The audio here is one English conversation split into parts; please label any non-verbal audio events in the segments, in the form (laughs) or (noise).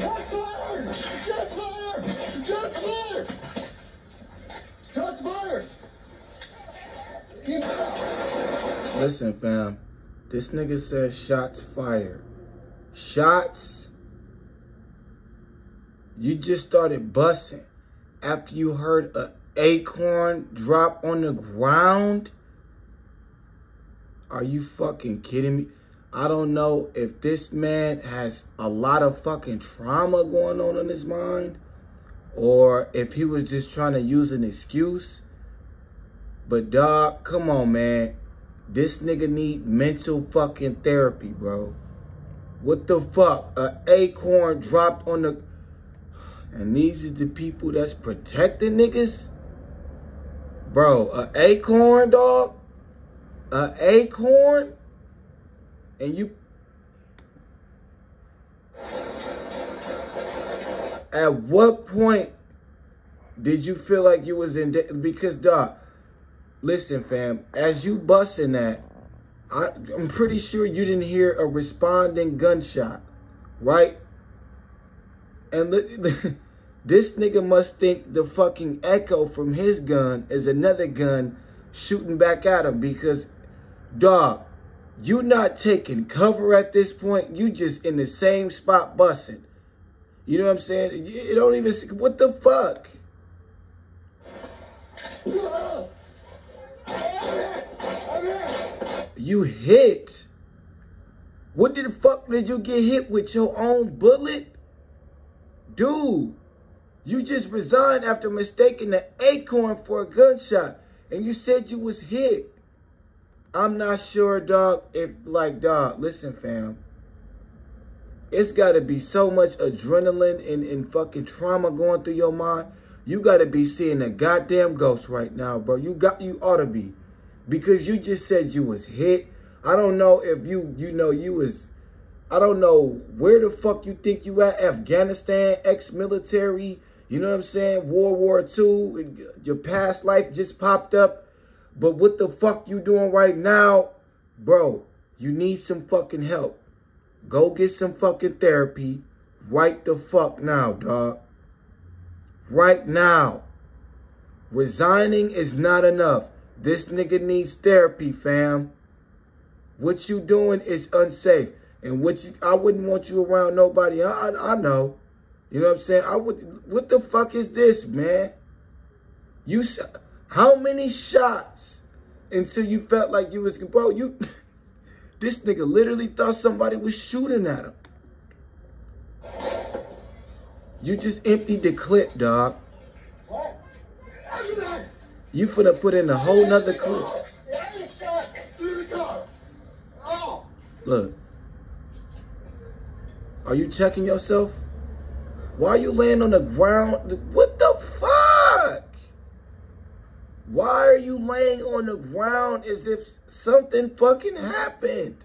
Shots fired! Shots fired! Shots fired! Shots fired! Keep it up. Listen, fam. This nigga says shots fired. Shots. You just started busting after you heard a acorn drop on the ground. Are you fucking kidding me? I don't know if this man has a lot of fucking trauma going on in his mind or if he was just trying to use an excuse. But dog, come on, man. This nigga need mental fucking therapy, bro. What the fuck? A acorn dropped on the... And these is the people that's protecting niggas? Bro, a acorn, dog? A acorn? And you... At what point did you feel like you was in... Because, dog, listen, fam, as you busting that, I, I'm pretty sure you didn't hear a responding gunshot, right? And (laughs) this nigga must think the fucking echo from his gun is another gun shooting back at him because, dog, you not taking cover at this point. You just in the same spot busting. You know what I'm saying? It don't even, what the fuck? You hit. What the fuck did you get hit with your own bullet? Dude, you just resigned after mistaking the acorn for a gunshot. And you said you was hit. I'm not sure, dog, if, like, dog, listen, fam. It's got to be so much adrenaline and, and fucking trauma going through your mind. You got to be seeing a goddamn ghost right now, bro. You got, you ought to be because you just said you was hit. I don't know if you, you know, you was, I don't know where the fuck you think you at. Afghanistan, ex-military, you know what I'm saying? World War II, your past life just popped up. But what the fuck you doing right now? Bro, you need some fucking help. Go get some fucking therapy right the fuck now, dog. Right now. Resigning is not enough. This nigga needs therapy, fam. What you doing is unsafe. And what you, I wouldn't want you around nobody. I, I, I know. You know what I'm saying? I would. What the fuck is this, man? You, how many shots until you felt like you was, bro? You, (laughs) this nigga literally thought somebody was shooting at him. You just emptied the clip, dog. You finna put in a whole nother clip. Look. Are you checking yourself? Why are you laying on the ground? What the fuck? Why are you laying on the ground as if something fucking happened?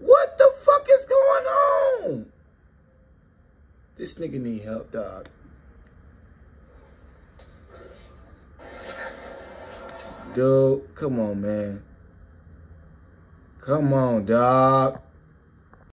What the fuck is going on? This nigga need help, dog. Dude, come on, man. Come on, dog.